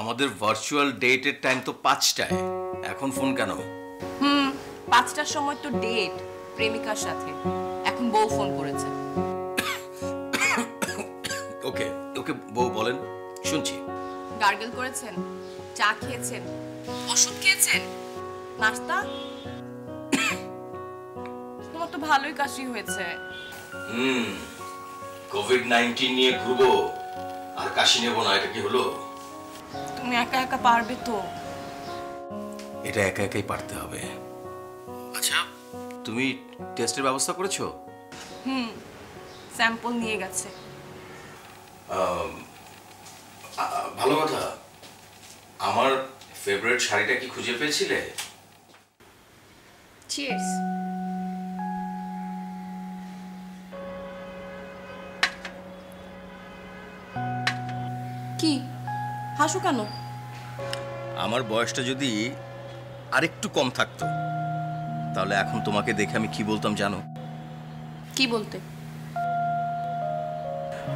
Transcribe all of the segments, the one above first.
আমাদের ভার্চুয়াল ডেটের টাইম তো পাঁচটায়। এখন ফোন কেন? হুম পাঁচটার সময় তো ডেট প্রেমিকার সাথে। এখন বউ ফোন করেছে। ওকে ওকে বউ বলেন শুনছি। গার্গেল করেছেন চা খেয়েছেন ওষুধ খেয়েছেন নাস্তা? তোমার তো ভালোই কাশি হয়েছে। হুম কোভিড নাইন্টিন নিয়ে ঘুরবো আর কাশি নেব না এটা কি হলো? তুমি একা একা পারবে তো? এটা একা একাই পারতে হবে। আচ্ছা তুমি টেস্টের ব্যবস্থা করেছ? হুম স্যাম্পল নিয়ে গেছে। ভালো কথা। আমার ফেভারিট শাড়িটা কি খুঁজে পেয়েছিলে? চিয়ার্স কি? হাসো কেন? আমার বয়সটা যদি আরেকটু কম থাকতো তাহলে এখন তোমাকে দেখে আমি কি বলতাম জানো? কি বলতে?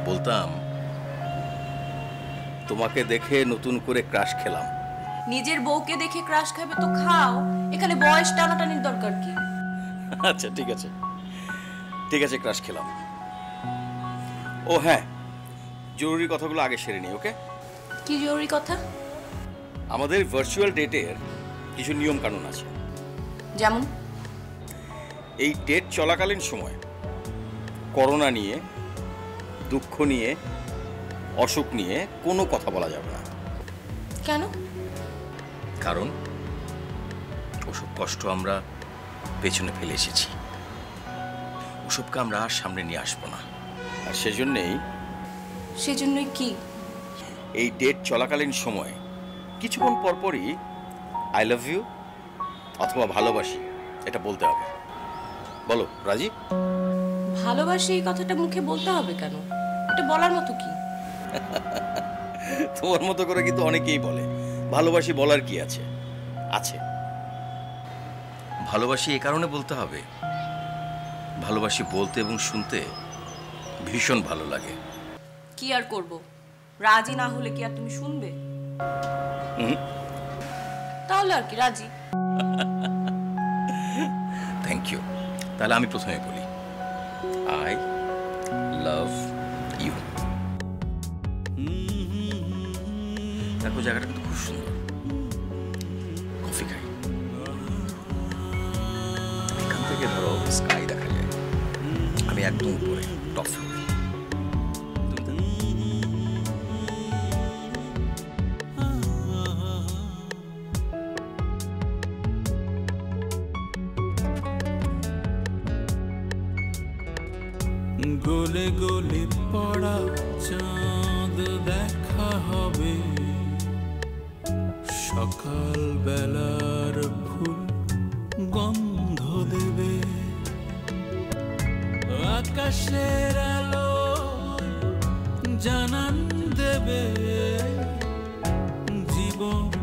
বলতাম তোমাকে দেখে নতুন করে ক্রাশ খেলাম। নিজের বউকে দেখে ক্রাশ খাবে তো খাও এখানে বয়স টানাটানির দরকার কি? আচ্ছা ঠিক আছে। ঠিক আছে ক্রাশ খেলাম। ও হ্যাঁ জরুরি কথাগুলো আগে সেরে নিই ওকে? কি জরুরি কথা? আমাদের ভার্চুয়াল ডেটের কিছু নিয়ম কানুন আছে। যেমন? এই ডেট চলাকালীন সময় করোনা নিয়ে দুঃখ নিয়ে অসুখ নিয়ে কোনো কথা বলা যাবে না। কেন? কারণ ওসব কষ্ট আমরা পেছনে ফেলে এসেছি। ওসবকে আমরা আর সামনে নিয়ে আসব না। আর সেজন্যেই সেজন্যই কি? এই ডেট চলাকালীন সময়। কিছুক্ষণ পরপরই আই লাভ ইউ অথবা ভালোবাসি এটা বলতে হবে। বলো রাজি ভালোবাসি এই কথাটা মুখে বলতে হবে কেন? এটা বলার মতো কি? তোমার মতো করে কিন্তু অনেকেই বলে। ভালোবাসি বলার কি আছে? আছে। ভালোবাসি এ কারণে বলতে হবে। ভালোবাসি বলতে এবং শুনতে ভীষণ ভালো লাগে। কি আর করব? রাজি না হলে কি আর তুমি শুনবে? হুম। তাহলে আর কি রাজি। থ্যাংক ইউ তাহলে আমি প্রথমে বলি আই লাভ ইউ দেখো জায়গাটা কিন্তু খুব সুন্দর। কফি খাই। এখান থেকে ধরো স্কাই দেখা যায়। আমি একদম উপরে টপ ফ্লোরে গলে গোলে পড়া চাঁদ দেখা হবে। সকাল বেলার ফুল গন্ধ দেবে। আকাশের আলো জানান দেবে। জীবন